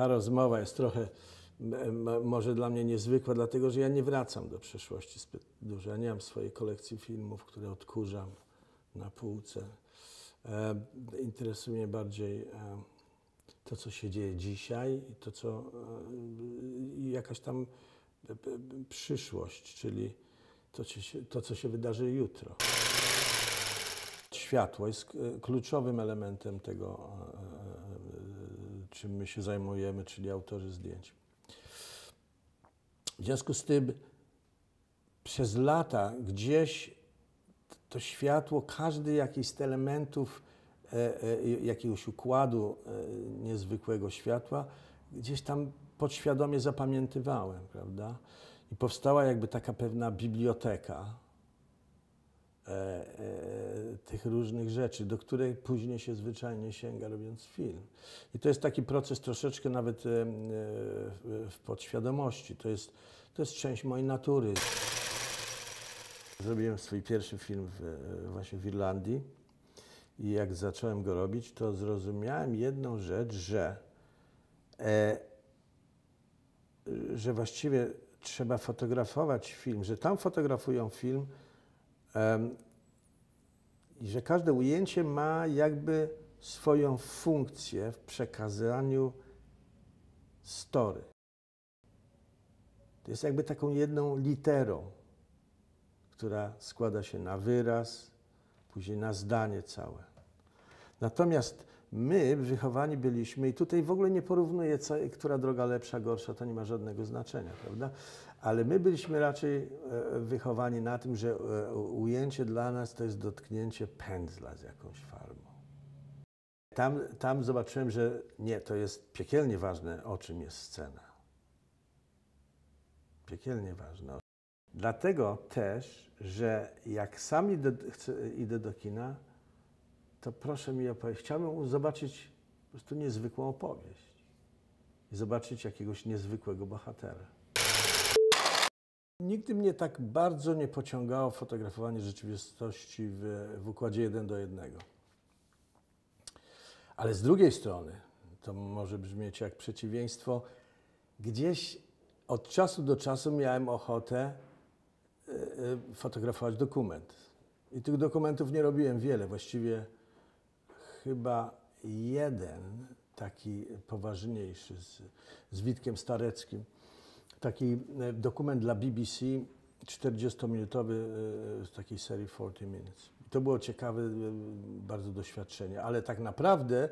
ta rozmowa jest trochę może dla mnie niezwykła, dlatego że ja nie wracam do przeszłości zbyt dużo. Ja nie mam swojej kolekcji filmów, które odkurzam na półce. E, interesuje mnie bardziej e, to, co się dzieje dzisiaj i to, co e, jakaś tam przyszłość, czyli to, to, co się wydarzy jutro. Światło jest kluczowym elementem tego, czym my się zajmujemy, czyli autorzy zdjęć. W związku z tym przez lata gdzieś to światło, każdy jakiś z elementów e, e, jakiegoś układu e, niezwykłego światła, gdzieś tam podświadomie zapamiętywałem, prawda? I powstała jakby taka pewna biblioteka e, e, tych różnych rzeczy, do której później się zwyczajnie sięga, robiąc film. I to jest taki proces troszeczkę nawet e, e, w podświadomości. To jest, to jest część mojej natury. Zrobiłem swój pierwszy film w, e, właśnie w Irlandii i jak zacząłem go robić, to zrozumiałem jedną rzecz, że, e, że właściwie trzeba fotografować film, że tam fotografują film i że każde ujęcie ma jakby swoją funkcję w przekazaniu story. To jest jakby taką jedną literą która składa się na wyraz, później na zdanie całe. Natomiast my wychowani byliśmy, i tutaj w ogóle nie porównuję, co, która droga lepsza, gorsza, to nie ma żadnego znaczenia, prawda? Ale my byliśmy raczej e, wychowani na tym, że e, ujęcie dla nas to jest dotknięcie pędzla z jakąś farbą. Tam, tam zobaczyłem, że nie, to jest piekielnie ważne, o czym jest scena. Piekielnie ważne. Dlatego też, że jak sam idę do kina, to proszę mi opowiedzieć. Chciałbym zobaczyć po prostu niezwykłą opowieść i zobaczyć jakiegoś niezwykłego bohatera. Nigdy mnie tak bardzo nie pociągało fotografowanie rzeczywistości w, w układzie 1 do 1. Ale z drugiej strony, to może brzmieć jak przeciwieństwo, gdzieś od czasu do czasu miałem ochotę y, y, fotografować dokument. I tych dokumentów nie robiłem wiele, właściwie chyba jeden taki poważniejszy z, z Witkiem Stareckim. Taki e, dokument dla BBC, 40-minutowy e, z takiej serii 40 Minutes. To było ciekawe e, bardzo doświadczenie, ale tak naprawdę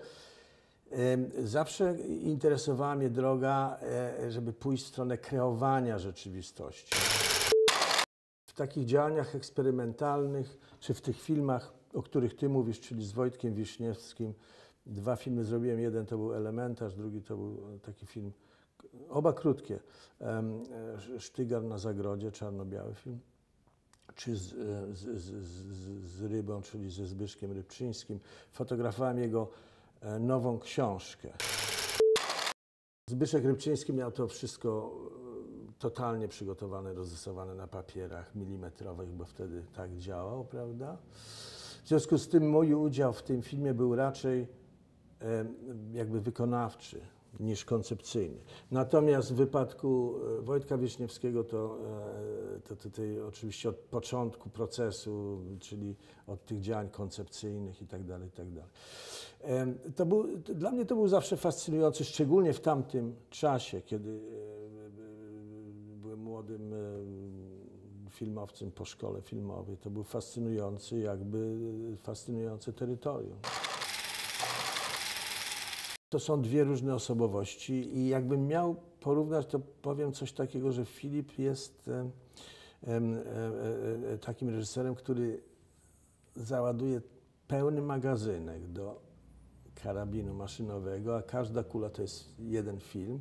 e, zawsze interesowała mnie droga, e, żeby pójść w stronę kreowania rzeczywistości. W takich działaniach eksperymentalnych, czy w tych filmach, o których Ty mówisz, czyli z Wojtkiem Wiśniewskim, dwa filmy zrobiłem. Jeden to był Elementarz, drugi to był taki film, oba krótkie, e, Sztygar na zagrodzie, czarno-biały film, czy z, e, z, z, z, z Rybą, czyli ze Zbyszkiem Rybczyńskim. Fotografowałem jego e, nową książkę. Zbyszek Rybczyński miał to wszystko e, totalnie przygotowane, rozrysowane na papierach milimetrowych, bo wtedy tak działał, prawda? W związku z tym mój udział w tym filmie był raczej jakby wykonawczy niż koncepcyjny. Natomiast w wypadku e, Wojtka Wiśniewskiego to, e, to tutaj oczywiście od początku procesu, czyli od tych działań koncepcyjnych i tak dalej, i tak To był, dla mnie to był zawsze fascynujące, szczególnie w tamtym czasie, kiedy e, byłem młodym filmowcem po szkole filmowej. To był fascynujący, jakby fascynujące terytorium. To są dwie różne osobowości i jakbym miał porównać, to powiem coś takiego, że Filip jest em, e, e, takim reżyserem, który załaduje pełny magazynek do karabinu maszynowego, a każda kula to jest jeden film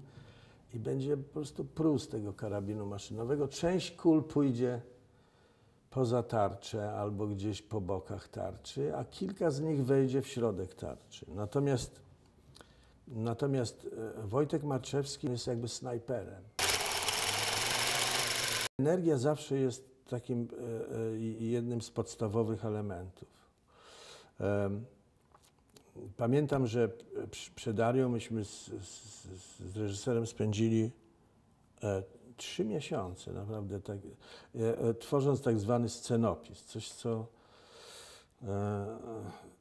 i będzie po prostu prół z tego karabinu maszynowego. Część kul pójdzie poza tarczę albo gdzieś po bokach tarczy, a kilka z nich wejdzie w środek tarczy. Natomiast Natomiast e, Wojtek Marczewski jest jakby snajperem. Energia zawsze jest takim e, e, jednym z podstawowych elementów. Pamiętam, że przed Arią myśmy z, z, z reżyserem spędzili e, trzy miesiące, naprawdę, tak, e, e, tworząc tak zwany scenopis, coś co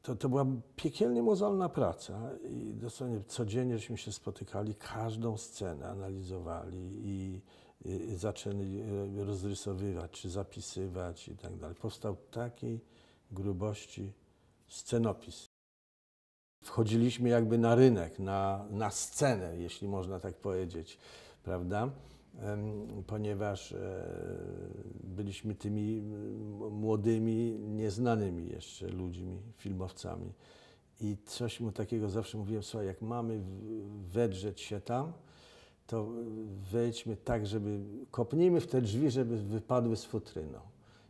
to, to była piekielnie mozolna praca i dosłownie codziennie żeśmy się spotykali, każdą scenę analizowali i, i zaczęli rozrysowywać, czy zapisywać i tak dalej. Powstał takiej grubości scenopis. Wchodziliśmy jakby na rynek, na, na scenę, jeśli można tak powiedzieć, prawda? Ponieważ e, byliśmy tymi młodymi, nieznanymi jeszcze ludźmi, filmowcami. I coś mu takiego zawsze mówiłem, słuchaj, jak mamy wedrzeć się tam, to wejdźmy tak, żeby, kopnijmy w te drzwi, żeby wypadły z futryną.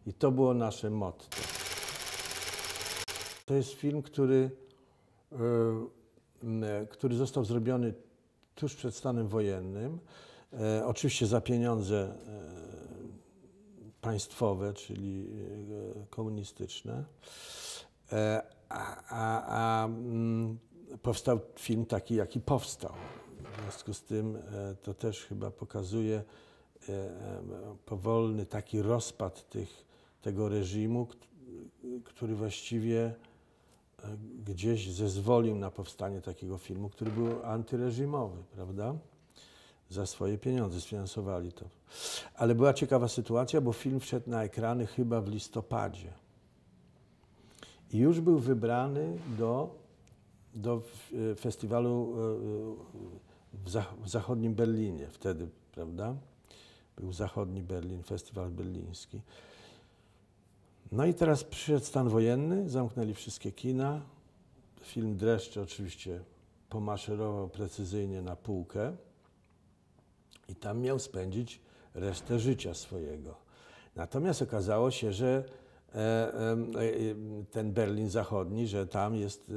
I to było nasze motto. To jest film, który, który został zrobiony tuż przed stanem wojennym. E, oczywiście za pieniądze e, państwowe, czyli e, komunistyczne. E, a, a, a mm, powstał film taki, jaki powstał. W związku z tym e, to też chyba pokazuje e, e, powolny taki rozpad tych, tego reżimu, kt- który właściwie e, gdzieś zezwolił na powstanie takiego filmu, który był antyreżimowy, prawda? Za swoje pieniądze sfinansowali to. Ale była ciekawa sytuacja, bo film wszedł na ekrany chyba w listopadzie. I już był wybrany do, do e, festiwalu e, e, w zachodnim Berlinie wtedy, prawda? Był zachodni Berlin, festiwal berliński. No i teraz przyszedł stan wojenny, zamknęli wszystkie kina. Film Dreszcze oczywiście pomaszerował precyzyjnie na półkę i tam miał spędzić resztę życia swojego. Natomiast okazało się, że e, e, e, ten Berlin Zachodni, że tam jest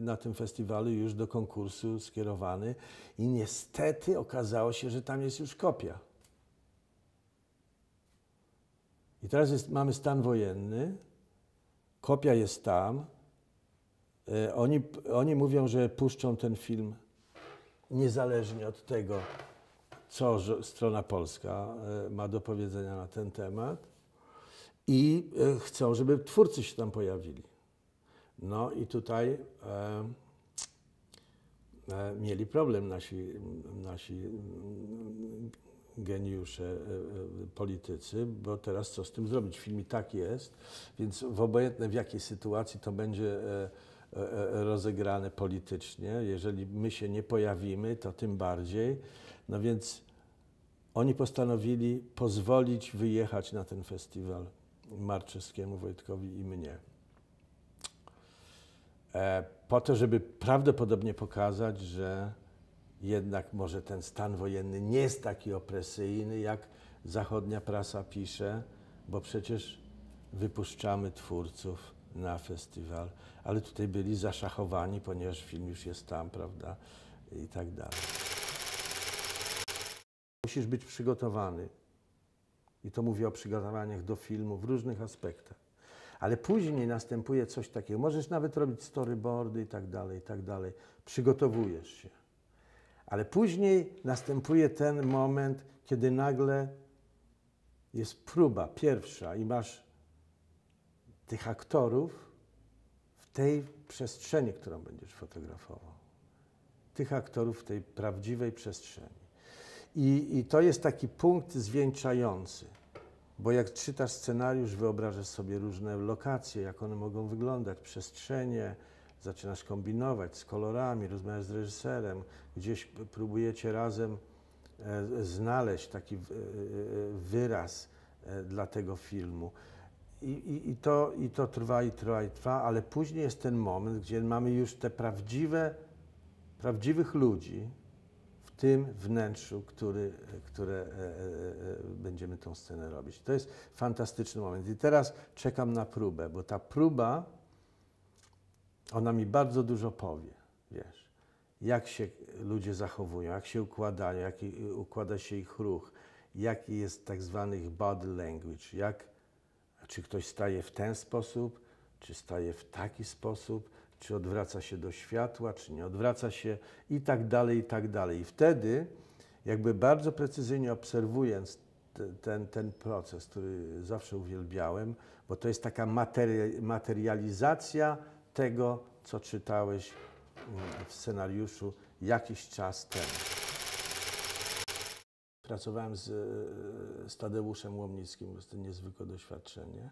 na tym festiwalu już do konkursu skierowany i niestety okazało się, że tam jest już kopia. I teraz jest, mamy stan wojenny, kopia jest tam. E, Oni, oni mówią, że puszczą ten film niezależnie od tego, co strona polska e, ma do powiedzenia na ten temat i e, chcą, żeby twórcy się tam pojawili. No i tutaj e, e, mieli problem nasi, nasi geniusze e, e, politycy, bo teraz co z tym zrobić? Film i tak jest, więc w obojętne w jakiej sytuacji to będzie e, rozegrane politycznie. Jeżeli my się nie pojawimy, to tym bardziej. No więc oni postanowili pozwolić wyjechać na ten festiwal Marczewskiemu, Wojtkowi i mnie. Po to, żeby prawdopodobnie pokazać, że jednak może ten stan wojenny nie jest taki opresyjny, jak zachodnia prasa pisze, bo przecież wypuszczamy twórców na festiwal, ale tutaj byli zaszachowani, ponieważ film już jest tam, prawda, i tak dalej. Musisz być przygotowany. I to mówię o przygotowaniach do filmu w różnych aspektach. Ale później następuje coś takiego. Możesz nawet robić storyboardy i tak dalej, i tak dalej. Przygotowujesz się. Ale później następuje ten moment, kiedy nagle jest próba pierwsza i masz tych aktorów w tej przestrzeni, którą będziesz fotografował. Tych aktorów w tej prawdziwej przestrzeni. I, I to jest taki punkt zwieńczający, bo jak czytasz scenariusz, wyobrażasz sobie różne lokacje, jak one mogą wyglądać, przestrzenie, zaczynasz kombinować z kolorami, rozmawiasz z reżyserem, gdzieś próbujecie razem e, znaleźć taki w- e, wyraz e, dla tego filmu. I, i, i, to, I to trwa i trwa i trwa, ale później jest ten moment, gdzie mamy już te prawdziwe, prawdziwych ludzi w tym wnętrzu, który, które e, e, e, będziemy tą scenę robić. To jest fantastyczny moment. I teraz czekam na próbę, bo ta próba, ona mi bardzo dużo powie, wiesz, jak się ludzie zachowują, jak się układają, jaki układa się ich ruch, jaki jest tak zwany body language, jak, czy ktoś staje w ten sposób, czy staje w taki sposób, czy odwraca się do światła, czy nie odwraca się i tak dalej, i tak dalej. I wtedy jakby bardzo precyzyjnie obserwując te, ten, ten proces, który zawsze uwielbiałem, bo to jest taka materi materializacja tego, co czytałeś mm, w scenariuszu jakiś czas temu. Pracowałem z, z Tadeuszem Łomnickim, to jest to niezwykłe doświadczenie.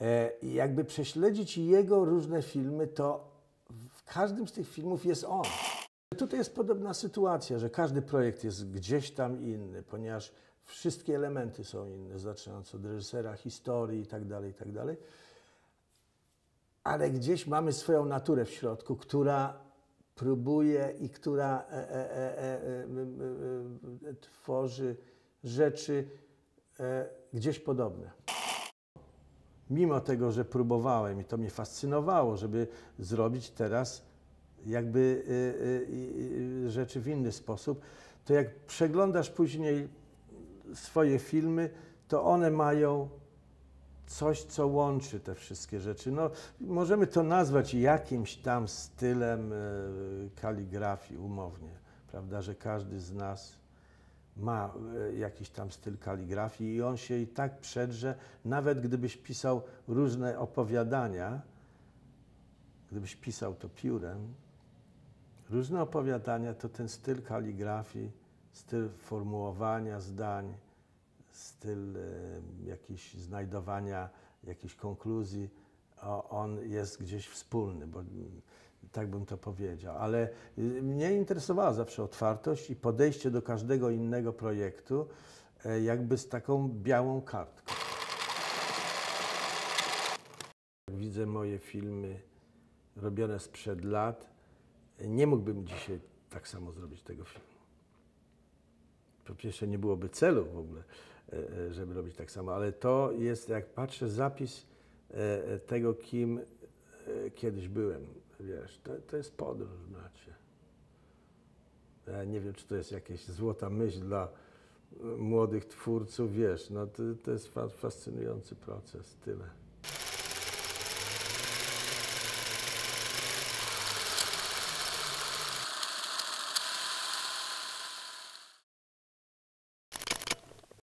E, jakby prześledzić jego różne filmy, to w każdym z tych filmów jest on. Tutaj jest podobna sytuacja, że każdy projekt jest gdzieś tam inny, ponieważ wszystkie elementy są inne, zaczynając od reżysera, historii itd., tak itd. Tak Ale gdzieś mamy swoją naturę w środku, która próbuje i która e, e, e, tworzy rzeczy gdzieś podobne. Mimo tego, że próbowałem i to mnie fascynowało, żeby zrobić teraz jakby y, y, y, rzeczy w inny sposób, to jak przeglądasz później swoje filmy, to one mają coś, co łączy te wszystkie rzeczy. No, możemy to nazwać jakimś tam stylem kaligrafii, umownie, prawda, że każdy z nas ma jakiś tam styl kaligrafii i on się i tak przedrze, nawet gdybyś pisał różne opowiadania, gdybyś pisał to piórem, Różne opowiadania to ten styl kaligrafii, styl formułowania zdań, styl e, jakiś znajdowania jakiejś konkluzji, on jest gdzieś wspólny, bo tak bym to powiedział. Ale y, mnie interesowała zawsze otwartość i podejście do każdego innego projektu e, jakby z taką białą kartką. Widzę moje filmy robione sprzed lat, nie mógłbym dzisiaj tak samo zrobić tego filmu. Po pierwsze, nie byłoby celu w ogóle, żeby robić tak samo, ale to jest, jak patrzę, zapis e, tego, kim kiedyś byłem. Wiesz, to, to jest podróż, bracie. Ja nie wiem, czy to jest jakaś złota myśl dla młodych twórców, wiesz, no to, to jest fascynujący proces, tyle.